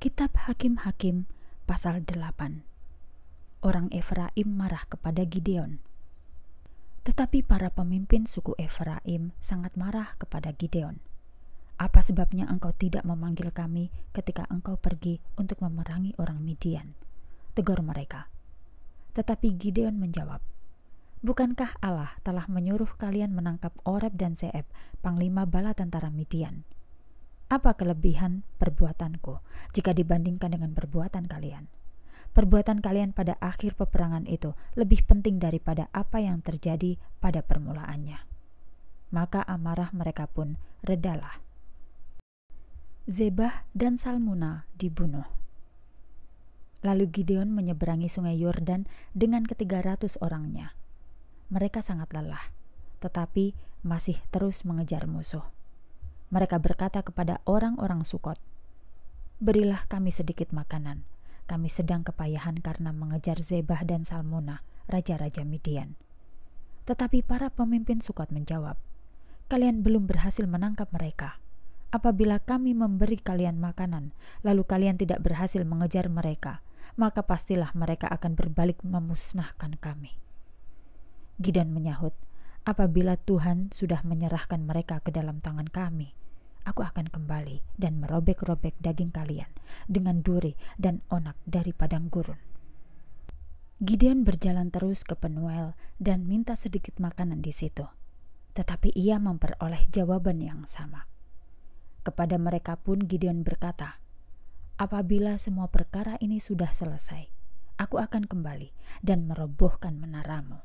Kitab Hakim-Hakim pasal 8 Orang Efraim marah kepada Gideon. Tetapi para pemimpin suku Efraim sangat marah kepada Gideon. Apa sebabnya engkau tidak memanggil kami ketika engkau pergi untuk memerangi orang Midian? Tegur mereka. Tetapi Gideon menjawab, Bukankah Allah telah menyuruh kalian menangkap Oreb dan Zeeb, panglima bala tentara Midian? Apa kelebihan perbuatanku jika dibandingkan dengan perbuatan kalian? Perbuatan kalian pada akhir peperangan itu lebih penting daripada apa yang terjadi pada permulaannya. Maka amarah mereka pun redalah. Zebah dan Salmuna dibunuh. Lalu Gideon menyeberangi sungai Yordan dengan ketiga ratus orangnya. Mereka sangat lelah, tetapi masih terus mengejar musuh mereka berkata kepada orang-orang Sukot, Berilah kami sedikit makanan. Kami sedang kepayahan karena mengejar Zebah dan Salmona, raja-raja Midian. Tetapi para pemimpin Sukot menjawab, Kalian belum berhasil menangkap mereka. Apabila kami memberi kalian makanan, lalu kalian tidak berhasil mengejar mereka, maka pastilah mereka akan berbalik memusnahkan kami. Gideon menyahut, apabila Tuhan sudah menyerahkan mereka ke dalam tangan kami, aku akan kembali dan merobek-robek daging kalian dengan duri dan onak dari padang gurun. Gideon berjalan terus ke Penuel dan minta sedikit makanan di situ. Tetapi ia memperoleh jawaban yang sama. Kepada mereka pun Gideon berkata, Apabila semua perkara ini sudah selesai, aku akan kembali dan merobohkan menaramu.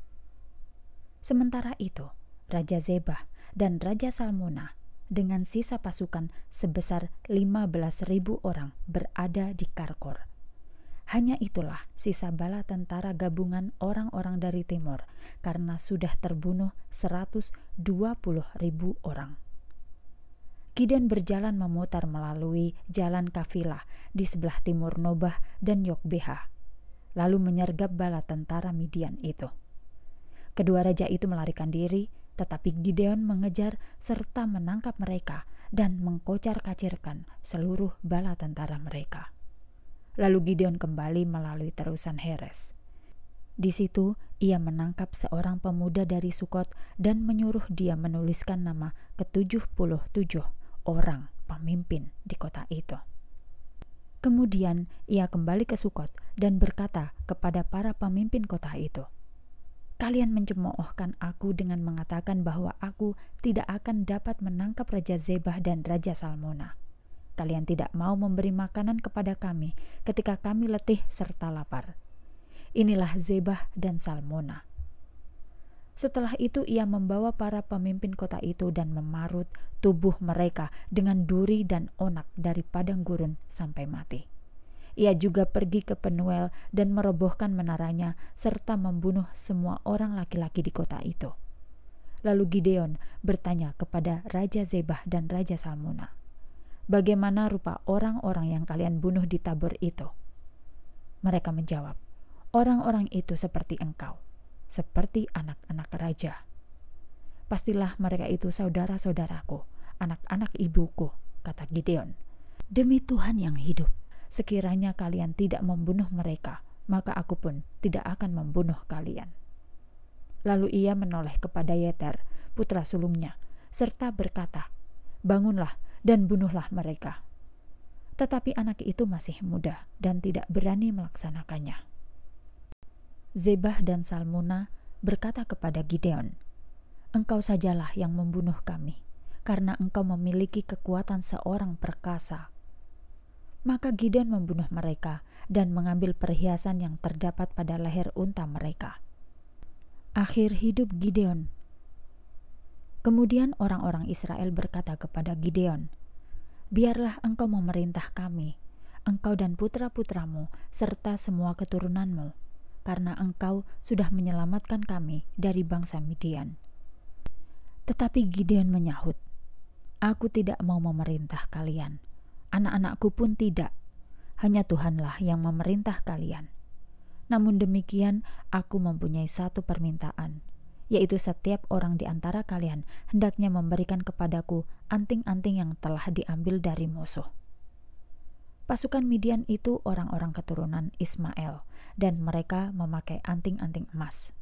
Sementara itu, Raja Zebah dan Raja Salmuna dengan sisa pasukan sebesar 15.000 orang berada di Karkor. Hanya itulah sisa bala tentara gabungan orang-orang dari timur karena sudah terbunuh 120.000 orang. Gideon berjalan memutar melalui jalan kafilah di sebelah timur Nobah dan Yokbeha, lalu menyergap bala tentara Midian itu. Kedua raja itu melarikan diri tetapi Gideon mengejar serta menangkap mereka dan mengkocar-kacirkan seluruh bala tentara mereka. Lalu Gideon kembali melalui terusan Heres. Di situ ia menangkap seorang pemuda dari Sukot dan menyuruh dia menuliskan nama ke-77 orang pemimpin di kota itu. Kemudian ia kembali ke Sukot dan berkata kepada para pemimpin kota itu, Kalian mencemoohkan aku dengan mengatakan bahwa aku tidak akan dapat menangkap Raja Zebah dan Raja Salmona. Kalian tidak mau memberi makanan kepada kami ketika kami letih serta lapar. Inilah Zebah dan Salmona. Setelah itu ia membawa para pemimpin kota itu dan memarut tubuh mereka dengan duri dan onak dari padang gurun sampai mati. Ia juga pergi ke Penuel dan merobohkan menaranya serta membunuh semua orang laki-laki di kota itu. Lalu Gideon bertanya kepada Raja Zebah dan Raja Salmuna, Bagaimana rupa orang-orang yang kalian bunuh di tabur itu? Mereka menjawab, Orang-orang itu seperti engkau, seperti anak-anak raja. Pastilah mereka itu saudara-saudaraku, anak-anak ibuku, kata Gideon. Demi Tuhan yang hidup, Sekiranya kalian tidak membunuh mereka, maka aku pun tidak akan membunuh kalian. Lalu ia menoleh kepada Yeter, putra sulungnya, serta berkata, Bangunlah dan bunuhlah mereka. Tetapi anak itu masih muda dan tidak berani melaksanakannya. Zebah dan Salmuna berkata kepada Gideon, Engkau sajalah yang membunuh kami, karena engkau memiliki kekuatan seorang perkasa maka Gideon membunuh mereka dan mengambil perhiasan yang terdapat pada leher unta mereka. Akhir hidup Gideon. Kemudian orang-orang Israel berkata kepada Gideon, "Biarlah engkau memerintah kami, engkau dan putra-putramu serta semua keturunanmu, karena engkau sudah menyelamatkan kami dari bangsa Midian." Tetapi Gideon menyahut, "Aku tidak mau memerintah kalian." Anak-anakku pun tidak. Hanya Tuhanlah yang memerintah kalian. Namun demikian, aku mempunyai satu permintaan, yaitu setiap orang di antara kalian hendaknya memberikan kepadaku anting-anting yang telah diambil dari musuh. Pasukan Midian itu orang-orang keturunan Ismail, dan mereka memakai anting-anting emas.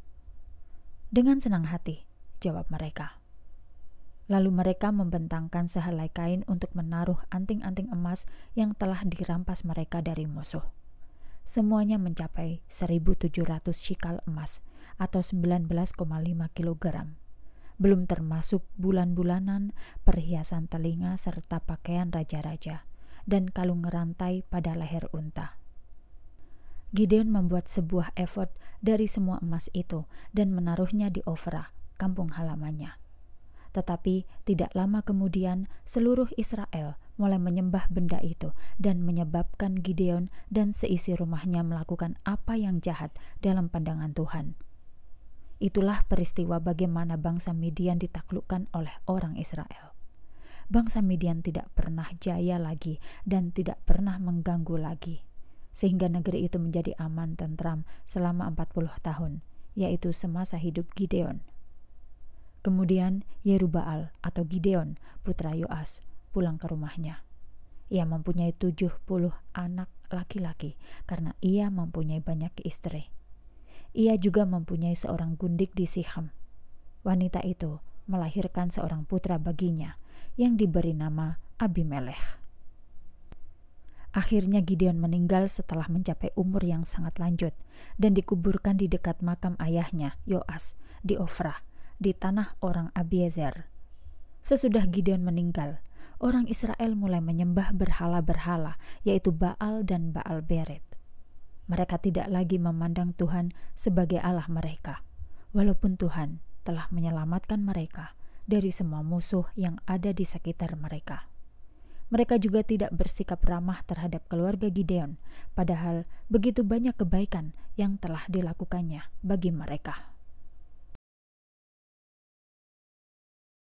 Dengan senang hati, jawab mereka. Lalu mereka membentangkan sehelai kain untuk menaruh anting-anting emas yang telah dirampas mereka dari musuh. Semuanya mencapai 1.700 shikal emas atau 19,5 kilogram belum termasuk bulan-bulanan, perhiasan telinga, serta pakaian raja-raja, dan kalung rantai pada leher unta. Gideon membuat sebuah efod dari semua emas itu dan menaruhnya di Ofra, kampung halamannya. Tetapi tidak lama kemudian seluruh Israel mulai menyembah benda itu dan menyebabkan Gideon dan seisi rumahnya melakukan apa yang jahat dalam pandangan Tuhan Itulah peristiwa bagaimana bangsa Midian ditaklukkan oleh orang Israel. Bangsa Midian tidak pernah jaya lagi dan tidak pernah mengganggu lagi, sehingga negeri itu menjadi aman tentram selama 40 tahun, yaitu semasa hidup Gideon. Kemudian Yerubaal atau Gideon, putra Yoas, pulang ke rumahnya. Ia mempunyai 70 anak laki-laki karena ia mempunyai banyak istri ia juga mempunyai seorang gundik di Siham. Wanita itu melahirkan seorang putra baginya yang diberi nama Abimelech. Akhirnya Gideon meninggal setelah mencapai umur yang sangat lanjut dan dikuburkan di dekat makam ayahnya, Yoas, di Ofrah, di tanah orang Abiezer. Sesudah Gideon meninggal, orang Israel mulai menyembah berhala-berhala, yaitu Baal dan Baal Beret mereka tidak lagi memandang Tuhan sebagai Allah mereka, walaupun Tuhan telah menyelamatkan mereka dari semua musuh yang ada di sekitar mereka. Mereka juga tidak bersikap ramah terhadap keluarga Gideon, padahal begitu banyak kebaikan yang telah dilakukannya bagi mereka.